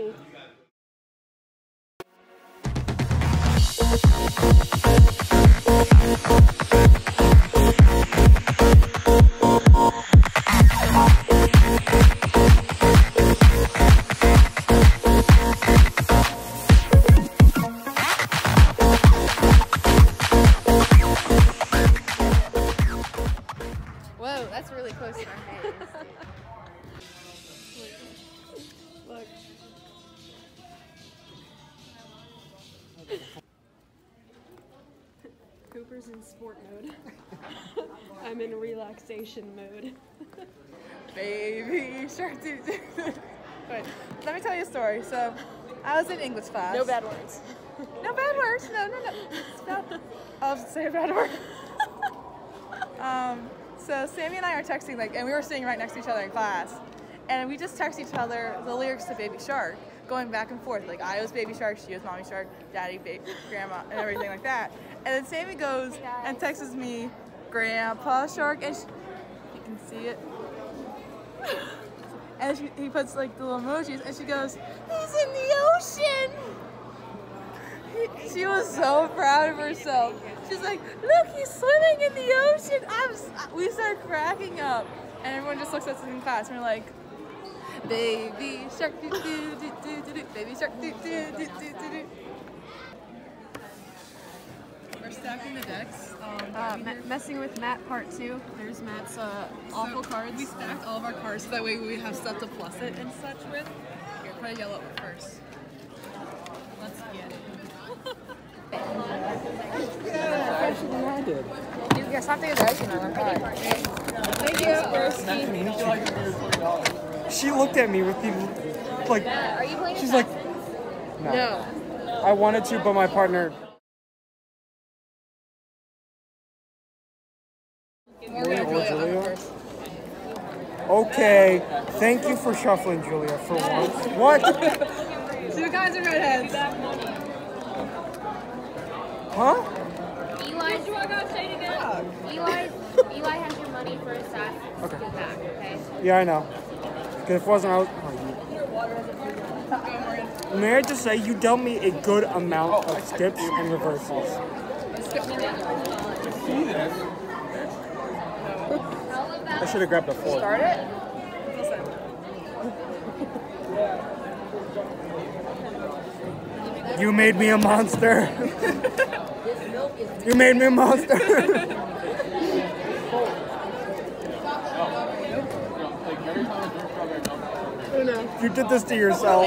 20. Cooper's in sport mode. I'm in relaxation mode. Baby shark doo. Wait, let me tell you a story. So, I was in English class. No bad words. No bad words. No, no, no. I'll just say a bad word. um, so Sammy and I are texting like, and we were sitting right next to each other in class, and we just text each other the lyrics to Baby Shark, going back and forth. Like I was Baby Shark, she was Mommy Shark, Daddy, ba- Grandma, and everything like that. And then Sammy goes and texts me, Grandpa Shark, and she, you can see it. And she, he puts like the little emojis, and she goes, "He's in the ocean." He- She was so proud of herself. She's like, "Look, he's swimming in the ocean." I'm, we start cracking up, and everyone just looks at us in class, and we're like, "Baby shark, doo doo doo doo doo doo, baby shark, doo doo doo doo doo doo." We're stacking the decks. Um, Uh, me- messing with Matt part two. There's Matt's uh, awful cards. We stacked all of our cards so that way we have stuff to plus it and such with. Here, try yellow first. Let's get it. You guys have to get the icing on our card. She looked at me with the like. Are you playing She's like, no. I wanted to, but my partner. We're Or Julia Julia? up first. Okay, thank you for shuffling, Julia, for once. What? Two guys are redheads. Huh? Eli, Eli, Eli has your money for a sec. Okay. Back, okay? Yeah, I know. Because if it wasn't, I was. oh, you- May I just say, you dealt me a good amount of skips and reversals. I should have grabbed a fork. Start it. You made me a monster. you made me a monster. Oh no. you did this to yourself.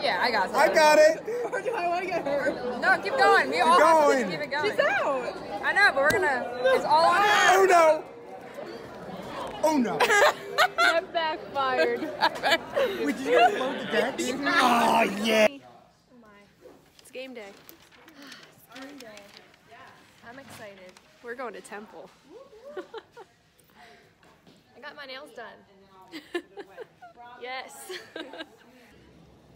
Yeah, I got it. I got it. Or do I want to get hurt? No, keep going. We all have going. to keep it going. She's out. I know, but we're gonna. It's all on her. Oh no. Oh no. That backfired. Wait, did you guys load the decks? Oh yeah. It's game day. I'm excited. We're going to Temple. I got my nails done. Yes.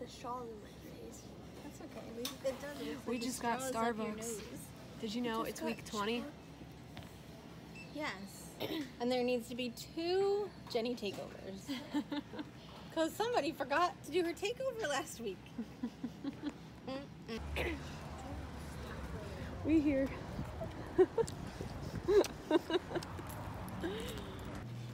The shawl in my face. That's okay. We, it doesn't. We just got Starbucks. Did you know it's week 20? Yes. and there needs to be two Jenny takeovers. Because somebody forgot to do her takeover last week. We here.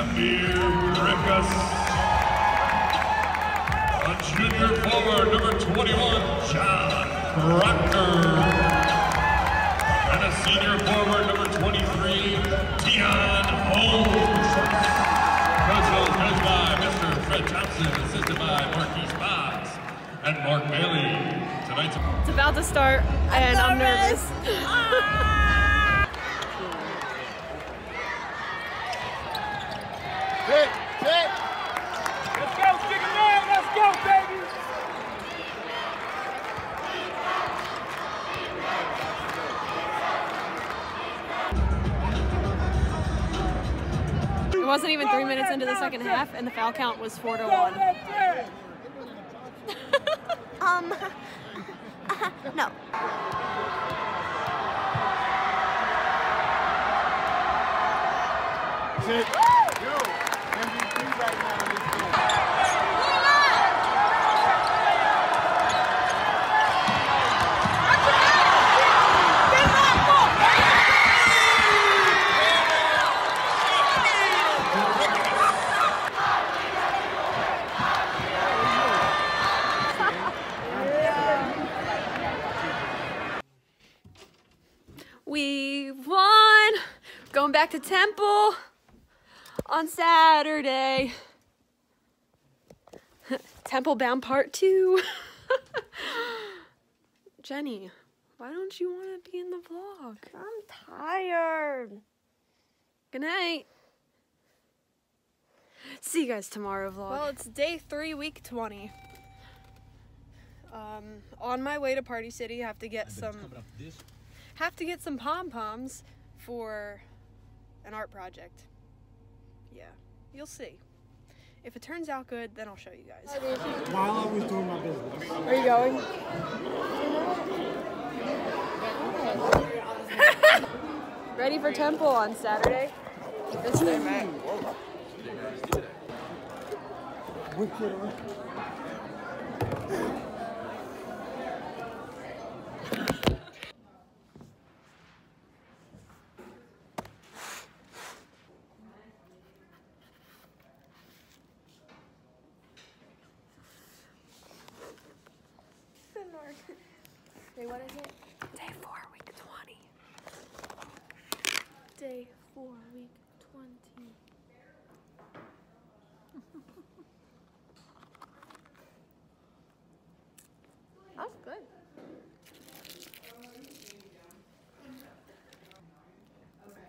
two, Jamir A junior forward, number 21, John Proctor. And a senior forward, number 23, Dion Holmes. Coach Hill goes by Mr. Fred Thompson, assisted by Marquise Fox and Mark Bailey. Tonight's It's about to start, and I'm nervous. Ah! Let's go, stick around. Let's go, baby. It wasn't even three minutes into the second half, and the foul count was four to one. Um, no. We won! Going back to Temple on Saturday. Temple bound part two. Jenny, why don't you want to be in the vlog? I'm tired. Good night. See you guys tomorrow, vlog. Well, it's day three, week 20. Um, on my way to Party City, have to get some have to get some pom poms for an art project. Yeah, you'll see. If it turns out good, then I'll show you guys. While I was doing my business. Are you going? Ready for Temple on Saturday? This day, man. Wicked. Day what is it? Day four, week 20. Day four, week 20. That's good.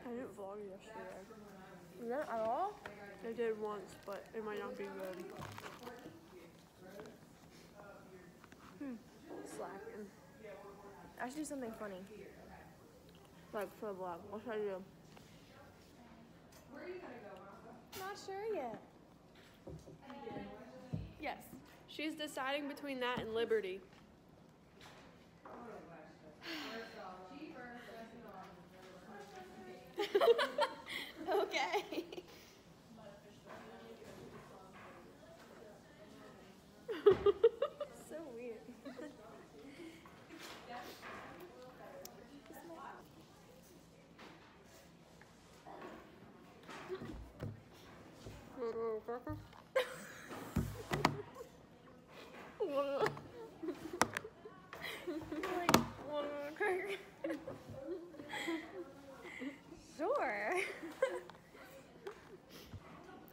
I didn't vlog yesterday. Not at all? I did once, but it might not be good. Hmm. Slacking. I should do something funny. Like for a vlog. What should I do? Not sure yet. Yes. She's deciding between that and Liberty. Okay. so weird. Sure.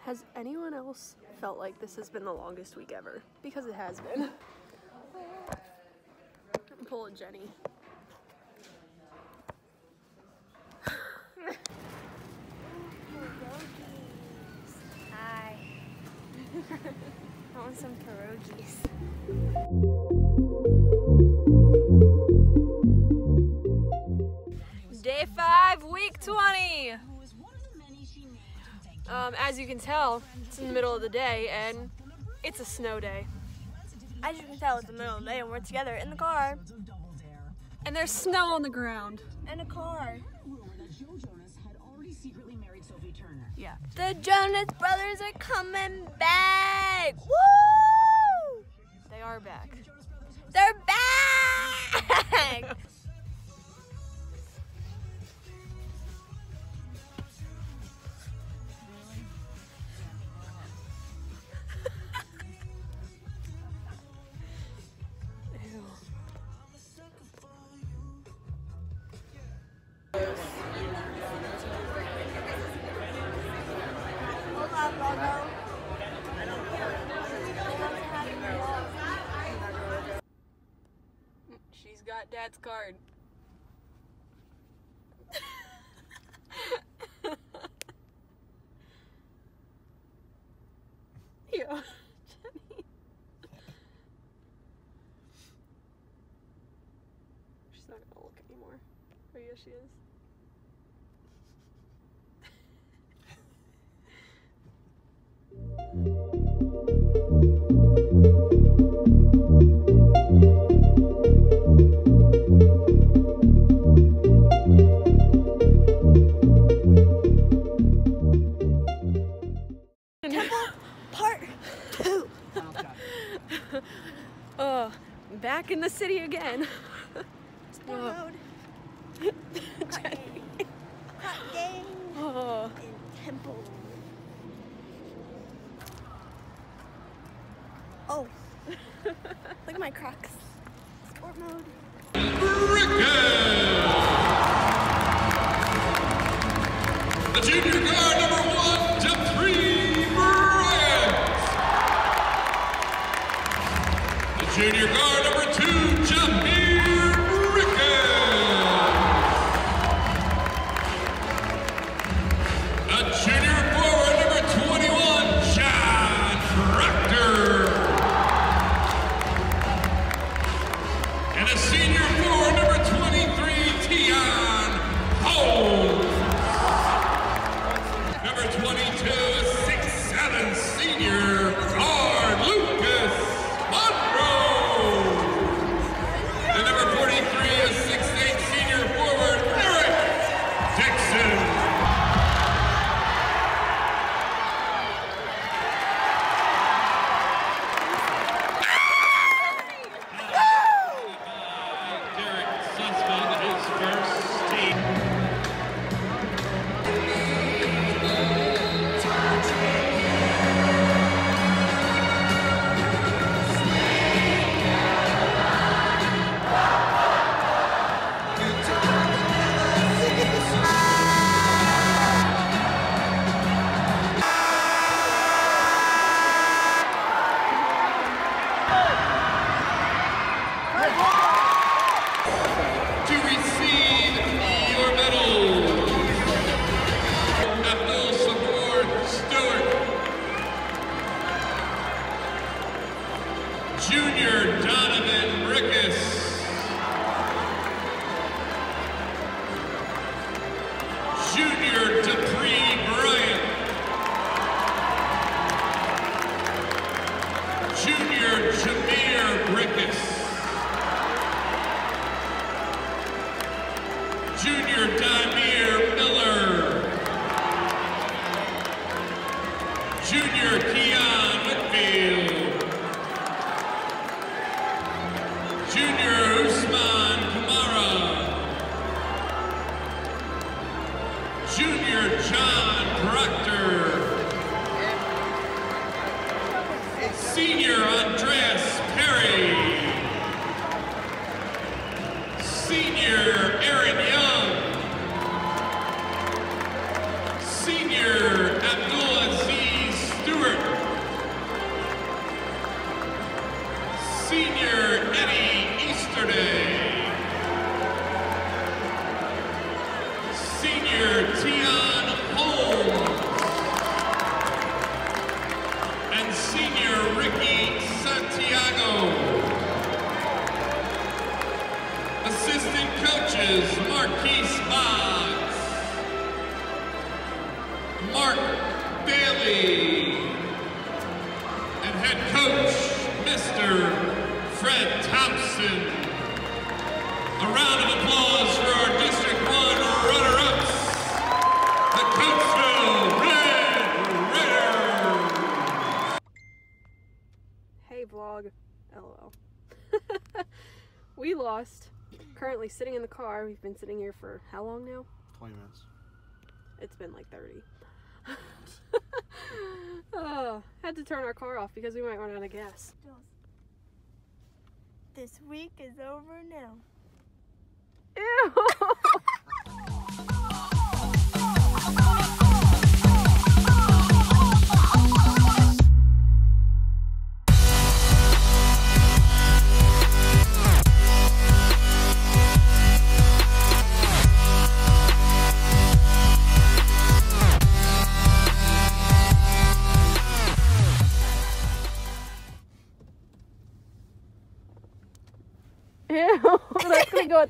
Has anyone else felt like this has been the longest week ever? Because it has been. Pull a Jenny. Hi. I want some pierogies. Day five, week 20. Um, as you can tell, it's in the middle of the day and it's a snow day. As you can tell, it's the middle of the day and we're together in the car. And there's snow on the ground. In a car. Yeah. The Jonas Brothers are coming back! Woo! They are back. They're back! got dad's card. Yo, Jenny. She's not gonna look anymore. Oh, yeah, she is. Oh, look at my Crocs. Sport mode. Rickett! The junior girl! we lost. Currently sitting in the car. We've been sitting here for how long now? 20 minutes. It's been like 30. oh, had to turn our car off because we might run out of gas. This week is over now. Ew!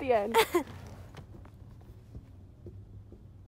go at the end.